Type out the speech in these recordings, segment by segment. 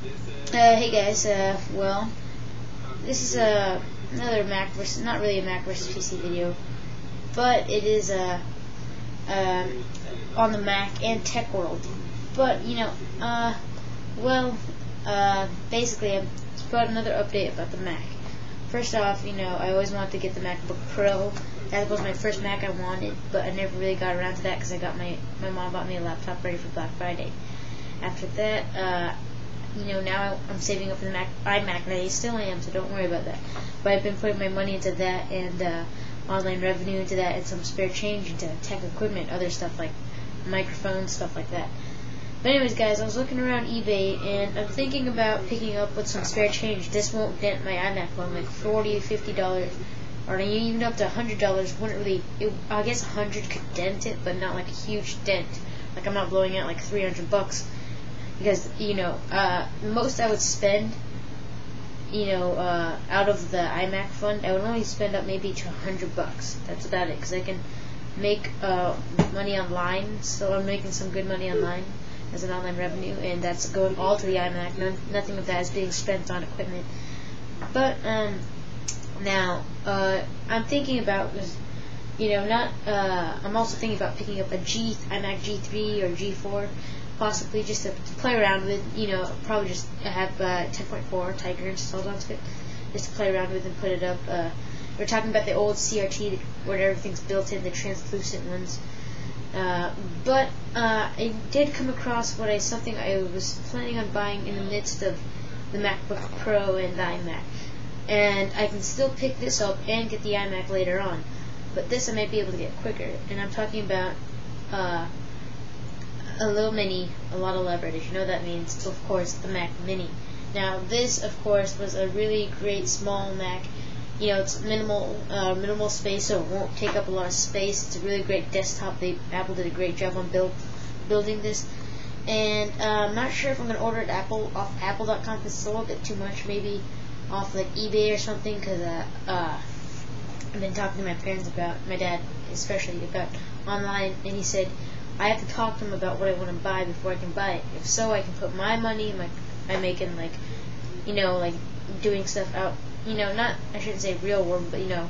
Uh, hey guys, uh, well, this is uh, another Mac versus, not really a Mac versus PC video, but it is uh, um, on the Mac and Tech World. But, you know, uh, well, uh, basically I've got another update about the Mac. First off, you know, I always wanted to get the MacBook Pro. That was my first Mac I wanted, but I never really got around to that because I got my, my mom bought me a laptop ready for Black Friday. After that, uh, you know, now I'm saving up for the Mac, iMac, and I still am, so don't worry about that. But I've been putting my money into that and uh, online revenue into that and some spare change into tech equipment, other stuff like microphones, stuff like that. But anyways, guys, I was looking around eBay, and I'm thinking about picking up with some spare change. This won't dent my iMac phone, like 40 $50, or even up to $100 wouldn't really, it, I guess 100 could dent it, but not like a huge dent. Like I'm not blowing out like 300 bucks because you know uh, most I would spend you know uh, out of the iMac fund I would only spend up maybe to 100 bucks. That's about it because I can make uh, money online so I'm making some good money online as an online revenue and that's going all to the iMac nothing of that is being spent on equipment. But um, now uh, I'm thinking about you know not uh, I'm also thinking about picking up a G iMac G3 or G4 possibly just to, play around with. You know, probably just have uh, 10.4 Tiger installed onto it, just to play around with and put it up. Uh, we're talking about the old CRT where everything's built in, the translucent ones. Uh, but uh, I did come across what I something I was planning on buying in the midst of the MacBook Pro and the iMac, and I can still pick this up and get the iMac later on. But this I might be able to get quicker, and I'm talking about uh, a little mini, a lot of leverage. You know that means, of course, the Mac Mini. Now, this, of course, was a really great small Mac. You know, it's minimal, uh, minimal space, so it won't take up a lot of space. It's a really great desktop. They Apple did a great job on build building this. And uh, I'm not sure if I'm gonna order it Apple off Apple.com because it's a little bit too much. Maybe off like eBay or something because uh, uh, I've been talking to my parents about my dad especially about online, and he said I have to talk to them about what I want to buy before I can buy it. If so, I can put my money, my I'm making like, you know, like doing stuff out, you know, not I shouldn't say real world, but you know,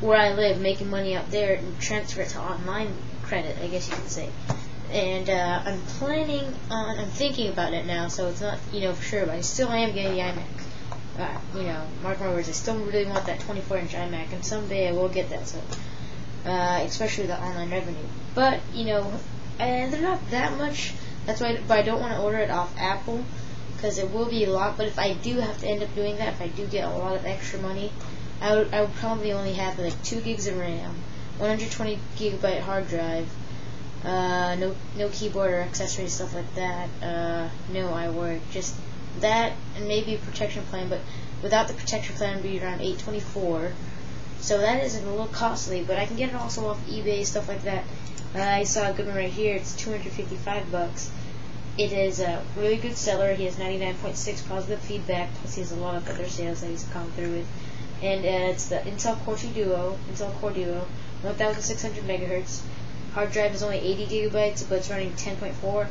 where I live, making money out there and transfer it to online credit, I guess you could say. And uh, I'm planning on, I'm thinking about it now, so it's not, you know, for sure, but I still am getting the iMac. Uh, you know, mark my words, I still really want that 24 inch iMac, and someday I will get that. So uh, especially the online revenue. But you know, and they're not that much. That's why, but I don't want to order it off Apple because it will be a lot. But if I do have to end up doing that, if I do get a lot of extra money, I would, I would probably only have like two gigs of RAM, 120 gigabyte hard drive, uh, no no keyboard or accessories stuff like that. Uh, no iWork, just that and maybe a protection plan. But without the protection plan, it'd be around 824. So that is a little costly, but I can get it also off eBay, stuff like that. Uh, I saw a good one right here. It's 255 bucks. It is a really good seller. He has 99.6 positive feedback, plus he has a lot of other sales that he's come through with. And uh, it's the Intel Core 2 Duo, Intel Core Duo, 1600 megahertz. Hard drive is only 80 gigabytes, but it's running 10.4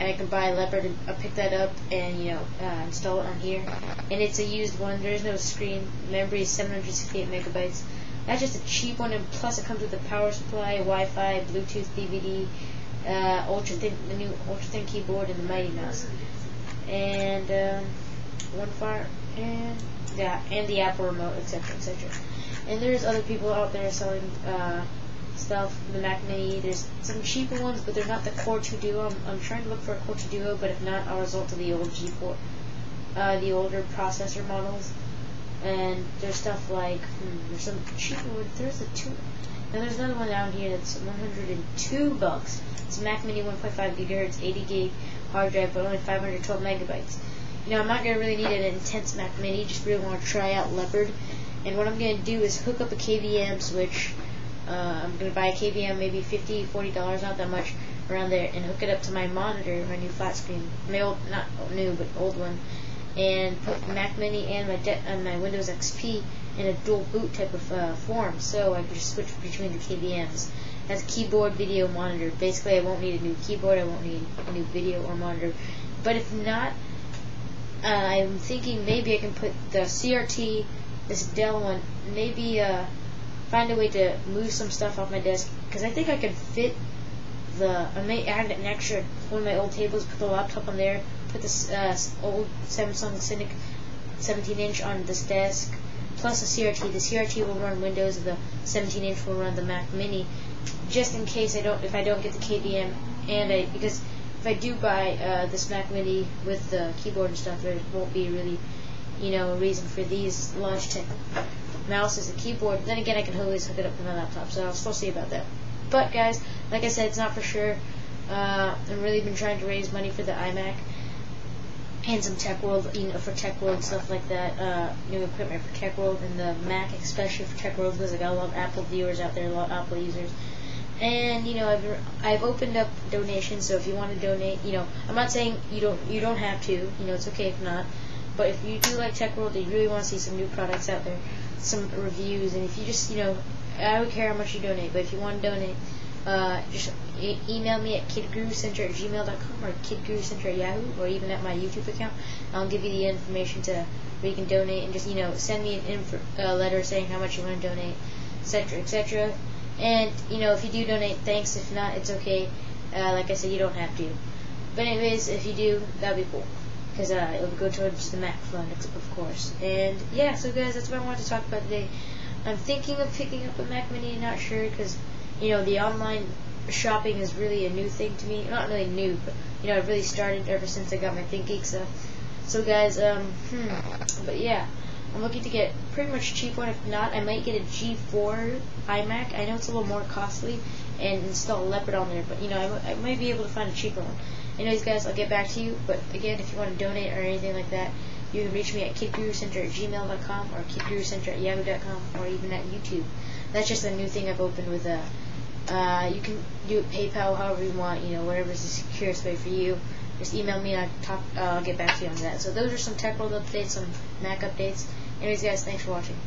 and I can buy Leopard and I'll pick that up and you know uh, install it on here. And it's a used one. There's no screen. Memory is 768 megabytes. That's just a cheap one, and plus it comes with a power supply, Wi-Fi, Bluetooth, DVD, uh, ultra thin, the new ultra thin keyboard, and the Mighty Mouse, and um, one fire, and yeah, and the Apple remote, etc., etc. And there's other people out there selling. Uh, stuff, the Mac Mini. There's some cheaper ones, but they're not the Core 2 Duo. I'm, I'm trying to look for a Core 2 Duo, but if not, I'll resort to the old G4, uh, the older processor models. And there's stuff like, hmm, there's some cheaper ones. There's a two. And there's another one down here that's 102 bucks. It's a Mac Mini 1.5 gigahertz, 80 gig hard drive, but only 512 megabytes. You know, I'm not gonna really need an intense Mac Mini. Just really want to try out Leopard. And what I'm gonna do is hook up a KVM switch uh, I'm to buy a KVM, maybe 50 $40, not that much, around there, and hook it up to my monitor, my new flat screen, my old, not new, but old one, and put Mac Mini and my, de- and my Windows XP in a dual boot type of uh, form, so I can just switch between the KVMs. A keyboard, video, monitor. Basically, I won't need a new keyboard, I won't need a new video or monitor. But if not, uh, I'm thinking maybe I can put the CRT, this Dell one, maybe uh, find a way to move some stuff off my desk because I think I could fit the I may add an extra one of my old tables, put the laptop on there, put this uh, old Samsung Cynic 17 inch on this desk, plus a CRT. The CRT will run Windows, the 17 inch will run the Mac Mini, just in case I don't if I don't get the KVM and I because if I do buy uh, this Mac Mini with the keyboard and stuff, there won't be really, you know, a reason for these Logitech mouses and keyboard. Then again, I can always hook it up to my laptop, so I'll still see about that. But guys, like I said, it's not for sure. Uh, I've really been trying to raise money for the iMac and some Tech World, you know, for Tech World stuff like that. Uh, new equipment for Tech World and the Mac, especially for Tech World, because I got a lot of Apple viewers out there, a lot of Apple users. And you know, I've I've opened up donations. So if you want to donate, you know, I'm not saying you don't you don't have to. You know, it's okay if not. But if you do like Tech World, and you really want to see some new products out there, some reviews, and if you just you know, I don't care how much you donate, but if you want to donate, uh, just e email me at kidgurucenter at gmail.com or kidgurucenter at yahoo or even at my YouTube account. I'll give you the information to where you can donate and just you know send me an uh, letter saying how much you want to donate, etc. etc. And, you know, if you do donate, thanks. If not, it's okay. Uh, like I said, you don't have to. But anyways, if you do, that'd be cool. Because uh, it'll go towards the Mac fund, of course. And, yeah, so guys, that's what I wanted to talk about today. I'm thinking of picking up a Mac Mini, not sure, because, you know, the online shopping is really a new thing to me. Not really new, but, you know, I've really started ever since I got my ThinkGeek stuff. So, guys, um, hmm, but yeah. I'm looking to get pretty much cheap one. If not, I might get a G4 iMac. I know it's a little more costly and install Leopard on there, but you know, I, I might be able to find a cheaper one. Anyways, guys, I'll get back to you. But again, if you want to donate or anything like that, you can reach me at kidgurucenter at gmail.com or kidgurucenter at yahoo.com or even at YouTube. That's just a new thing I've opened with a. Uh, uh, you can do it PayPal, however you want. You know, whatever is the securest way for you. Just email me and I'll, talk, uh, I'll get back to you on that. So those are some tech world updates, some Mac updates. Anyways, guys, thanks for watching.